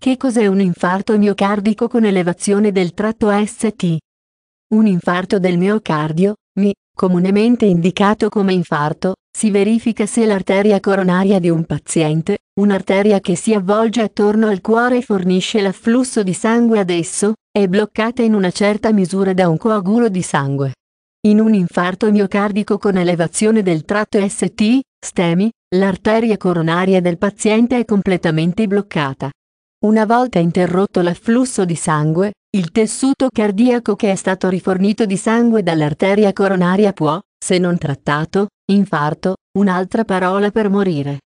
Che cos'è un infarto miocardico con elevazione del tratto ST? Un infarto del miocardio, MI, comunemente indicato come infarto, si verifica se l'arteria coronaria di un paziente, un'arteria che si avvolge attorno al cuore e fornisce l'afflusso di sangue ad esso, è bloccata in una certa misura da un coagulo di sangue. In un infarto miocardico con elevazione del tratto ST, STEMI, l'arteria coronaria del paziente è completamente bloccata. Una volta interrotto l'afflusso di sangue, il tessuto cardiaco che è stato rifornito di sangue dall'arteria coronaria può, se non trattato, infarto, un'altra parola per morire.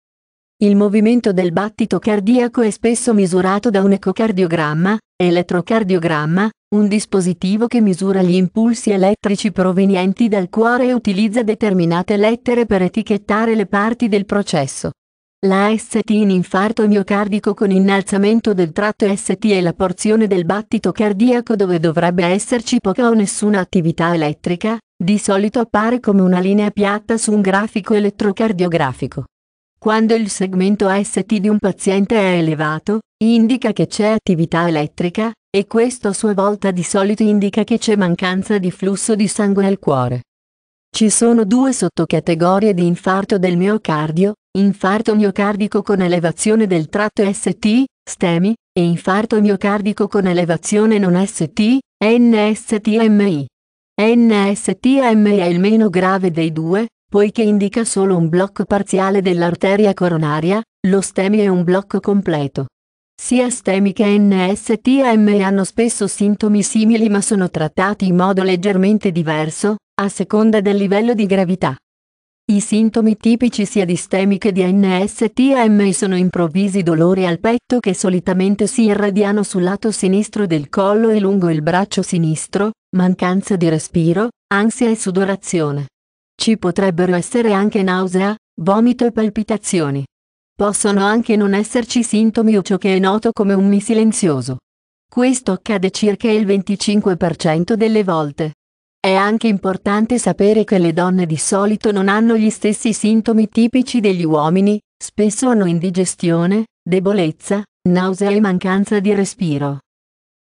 Il movimento del battito cardiaco è spesso misurato da un ecocardiogramma, elettrocardiogramma, un dispositivo che misura gli impulsi elettrici provenienti dal cuore e utilizza determinate lettere per etichettare le parti del processo. La ST in infarto miocardico con innalzamento del tratto ST è la porzione del battito cardiaco dove dovrebbe esserci poca o nessuna attività elettrica, di solito appare come una linea piatta su un grafico elettrocardiografico. Quando il segmento ST di un paziente è elevato, indica che c'è attività elettrica, e questo a sua volta di solito indica che c'è mancanza di flusso di sangue al cuore. Ci sono due sottocategorie di infarto del miocardio, infarto miocardico con elevazione del tratto ST, STEMI, e infarto miocardico con elevazione non ST, NSTMI. NSTMI è il meno grave dei due, poiché indica solo un blocco parziale dell'arteria coronaria, lo STEMI è un blocco completo. Sia STEMI che NSTMI hanno spesso sintomi simili ma sono trattati in modo leggermente diverso, a seconda del livello di gravità. I sintomi tipici sia di STEMI che di NSTM sono improvvisi dolori al petto che solitamente si irradiano sul lato sinistro del collo e lungo il braccio sinistro, mancanza di respiro, ansia e sudorazione. Ci potrebbero essere anche nausea, vomito e palpitazioni. Possono anche non esserci sintomi o ciò che è noto come un mi silenzioso. Questo accade circa il 25% delle volte. È anche importante sapere che le donne di solito non hanno gli stessi sintomi tipici degli uomini, spesso hanno indigestione, debolezza, nausea e mancanza di respiro.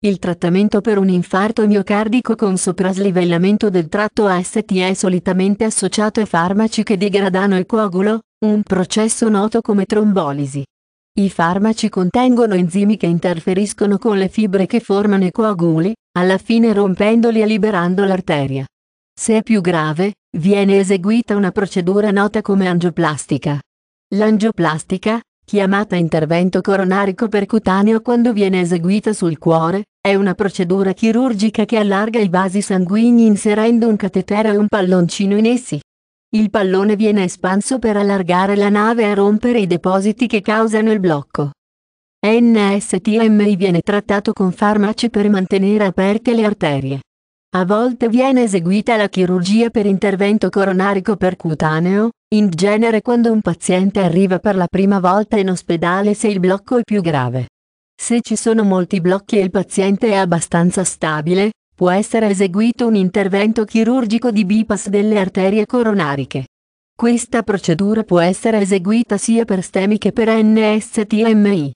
Il trattamento per un infarto miocardico con sopraslivellamento del tratto AST è solitamente associato a farmaci che degradano il coagulo, un processo noto come trombolisi. I farmaci contengono enzimi che interferiscono con le fibre che formano i coaguli, alla fine rompendoli e liberando l'arteria. Se è più grave, viene eseguita una procedura nota come angioplastica. L'angioplastica, chiamata intervento coronarico percutaneo quando viene eseguita sul cuore, è una procedura chirurgica che allarga i vasi sanguigni inserendo un catetere o un palloncino in essi. Il pallone viene espanso per allargare la nave e rompere i depositi che causano il blocco. NSTMI viene trattato con farmaci per mantenere aperte le arterie. A volte viene eseguita la chirurgia per intervento coronarico percutaneo, in genere quando un paziente arriva per la prima volta in ospedale se il blocco è più grave. Se ci sono molti blocchi e il paziente è abbastanza stabile, può essere eseguito un intervento chirurgico di bypass delle arterie coronariche. Questa procedura può essere eseguita sia per STEMI che per NSTMI.